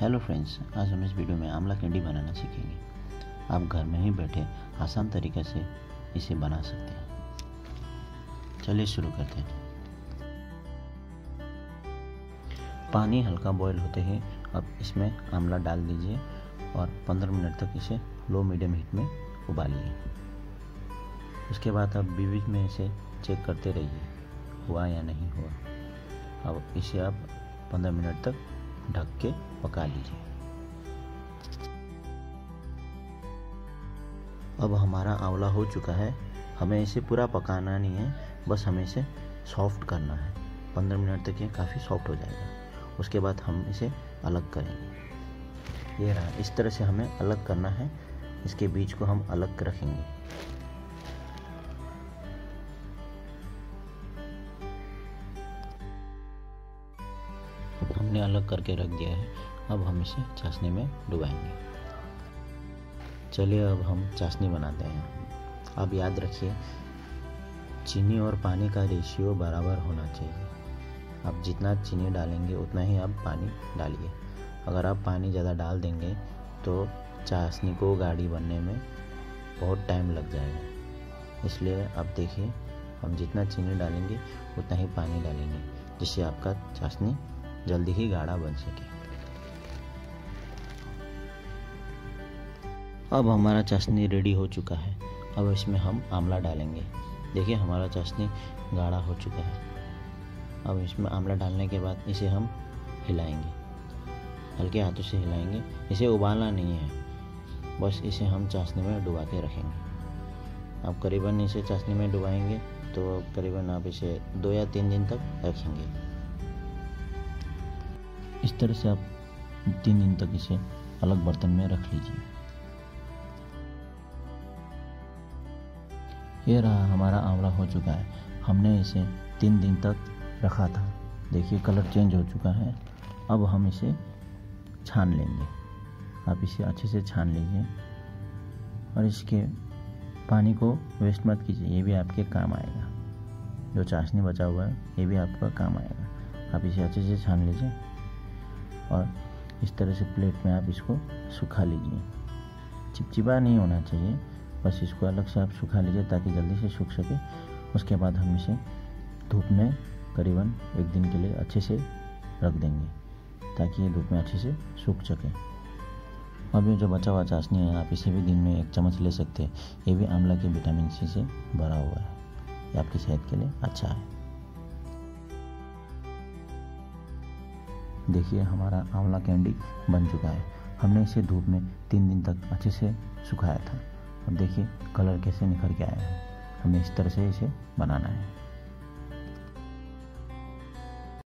Hello friends आज हम इस वीडियो में आंवला कैंडी बनाना सीखेंगे। आप घर में ही बैठे आसान तरीके से इसे बना सकते हैं। चलिए शुरू करते हैं। पानी हल्का बॉईल होते ही अब इसमें आंवला डाल दीजिए और 15 मिनट तक इसे लो मीडियम हीट में उबालिए। उसके बाद आप बीच में इसे चेक करते रहिए, हुआ या नहीं हुआ। अब इसे आप 15 मिनट तक ढक के पका लीजिए। अब हमारा आंवला हो चुका है। हमें इसे पूरा पकाना नहीं है, बस हमें इसे सॉफ्ट करना है। पंद्रह मिनट तक ये काफ़ी सॉफ्ट हो जाएगा। उसके बाद हम इसे अलग करेंगे। ये रहा, इस तरह से हमें अलग करना है। इसके बीज को हम अलग रखेंगे। हमने अलग करके रख दिया है। अब हम इसे चाशनी में डुबाएँगे। चलिए अब हम चाशनी बनाते हैं। अब याद रखिए, चीनी और पानी का रेशियो बराबर होना चाहिए। आप जितना चीनी डालेंगे, उतना ही आप पानी डालिए। अगर आप पानी ज़्यादा डाल देंगे तो चाशनी को गाढ़ी बनने में बहुत टाइम लग जाएगा। इसलिए आप देखिए, हम जितना चीनी डालेंगे, उतना ही पानी डालेंगे, जिससे आपका चाशनी जल्दी ही गाढ़ा बन सके। अब हमारा चाशनी रेडी हो चुका है। अब इसमें हम आंवला डालेंगे। देखिए, हमारा चाशनी गाढ़ा हो चुका है। अब इसमें आंवला डालने के बाद इसे हम हिलाएँगे। हल्के हाथों से हिलाएँगे। इसे उबालना नहीं है। बस इसे हम चाशनी में डुबा के रखेंगे। आप करीबन इसे चाशनी में डुबाएँगे तो करीबन आप इसे दो या तीन दिन तक रखेंगे। इस तरह से आप तीन दिन तक इसे अलग बर्तन में रख लीजिए। ये रहा हमारा आंवला हो चुका है। हमने इसे तीन दिन तक रखा था। देखिए, कलर चेंज हो चुका है। अब हम इसे छान लेंगे। आप इसे अच्छे से छान लीजिए। और इसके पानी को वेस्ट मत कीजिए। ये भी आपके काम आएगा। जो चाशनी बचा हुआ है, ये भी आपका काम आएगा। आप इसे अच्छे से छान लीजिए। और इस तरह से प्लेट में आप इसको सुखा लीजिए। चिपचिपा नहीं होना चाहिए, बस इसको अलग से आप सुखा लीजिए ताकि जल्दी से सूख सके। उसके बाद हम इसे धूप में करीबन एक दिन के लिए अच्छे से रख देंगे ताकि ये धूप में अच्छे से सूख सके। अब ये जो बचा हुआ चाशनी है, आप इसे भी दिन में एक चम्मच ले सकते हैं। ये भी आंवला के विटामिन सी से भरा हुआ है। ये आपकी सेहत के लिए अच्छा है। देखिए हमारा आंवला कैंडी बन चुका है। हमने इसे धूप में तीन दिन तक अच्छे से सुखाया था। अब देखिए कलर कैसे निखर के आया है। हमें इस तरह से इसे बनाना है।